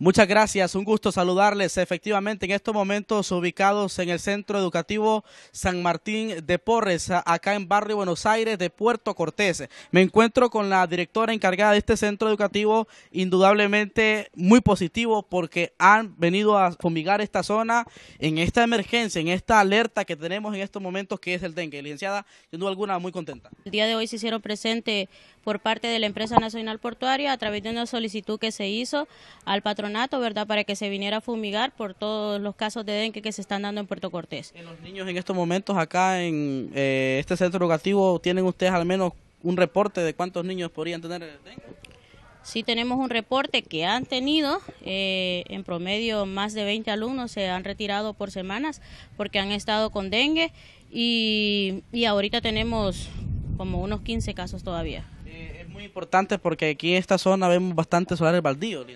Muchas gracias, un gusto saludarles. Efectivamente, en estos momentos ubicados en el Centro Educativo San Martín de Porres, acá en Barrio Buenos Aires de Puerto Cortés. Me encuentro con la directora encargada de este centro educativo, indudablemente muy positivo porque han venido a fumigar esta zona en esta emergencia, en esta alerta que tenemos en estos momentos que es el dengue. Licenciada, sin duda alguna, muy contenta. El día de hoy se hicieron presente por parte de la empresa nacional portuaria a través de una solicitud que se hizo al patronato, ¿verdad?, para que se viniera a fumigar por todos los casos de dengue que se están dando en Puerto Cortés. En los niños en estos momentos acá en eh, este centro educativo, ¿tienen ustedes al menos un reporte de cuántos niños podrían tener dengue? Sí tenemos un reporte que han tenido, eh, en promedio más de 20 alumnos se han retirado por semanas porque han estado con dengue y, y ahorita tenemos como unos 15 casos todavía muy importante porque aquí en esta zona vemos bastantes solares baldíos,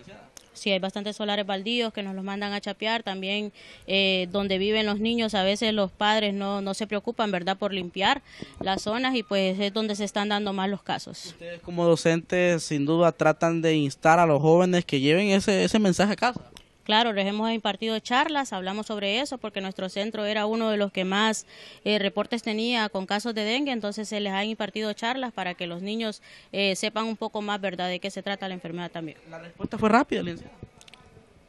Sí, hay bastantes solares baldíos que nos los mandan a chapear. También eh, donde viven los niños, a veces los padres no, no se preocupan, ¿verdad?, por limpiar las zonas y pues es donde se están dando más los casos. Ustedes como docentes sin duda tratan de instar a los jóvenes que lleven ese, ese mensaje a casa. Claro, les hemos impartido charlas, hablamos sobre eso porque nuestro centro era uno de los que más eh, reportes tenía con casos de dengue, entonces se les ha impartido charlas para que los niños eh, sepan un poco más, ¿verdad?, de qué se trata la enfermedad también. ¿La respuesta fue rápida, licenciada?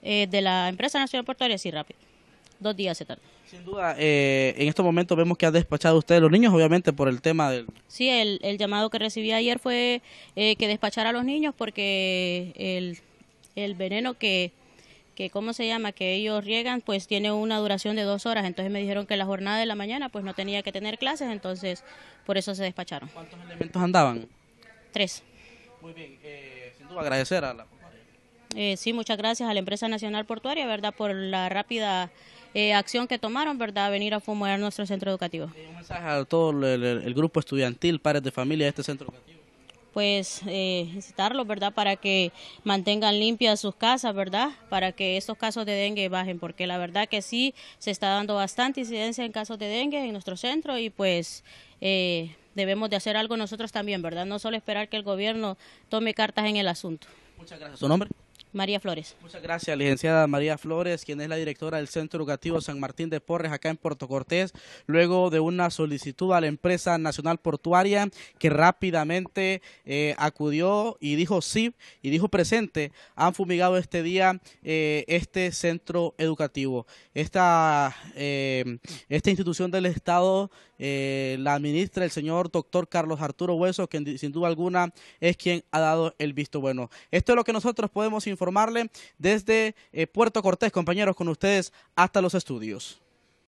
Eh, de la empresa nacional portuaria, sí, rápido. Dos días se tarda. Sin duda, en estos momentos vemos que ha despachado usted los niños, obviamente, por el tema del... Sí, el, el llamado que recibí ayer fue que despachara a los niños porque el, el veneno que que cómo se llama, que ellos riegan, pues tiene una duración de dos horas. Entonces me dijeron que la jornada de la mañana pues no tenía que tener clases, entonces por eso se despacharon. ¿Cuántos elementos andaban? Tres. Muy bien, eh, sin duda agradecer a la... Eh, sí, muchas gracias a la empresa nacional portuaria, ¿verdad? Por la rápida eh, acción que tomaron, ¿verdad? Venir a fumigar nuestro centro educativo. un mensaje a todo el, el grupo estudiantil, padres de familia de este centro educativo pues eh, incitarlos, ¿verdad? Para que mantengan limpias sus casas, ¿verdad? Para que estos casos de dengue bajen, porque la verdad que sí se está dando bastante incidencia en casos de dengue en nuestro centro y pues eh, debemos de hacer algo nosotros también, ¿verdad? No solo esperar que el gobierno tome cartas en el asunto. Muchas gracias. ¿Su nombre? María Flores. Muchas gracias, licenciada María Flores, quien es la directora del Centro Educativo San Martín de Porres, acá en Puerto Cortés, luego de una solicitud a la empresa nacional portuaria que rápidamente eh, acudió y dijo sí y dijo presente, han fumigado este día eh, este centro educativo. Esta, eh, esta institución del Estado la administra el señor doctor Carlos Arturo Hueso, que sin duda alguna es quien ha dado el visto bueno. Esto es lo que nosotros podemos informar informarle desde eh, Puerto Cortés, compañeros, con ustedes hasta los estudios.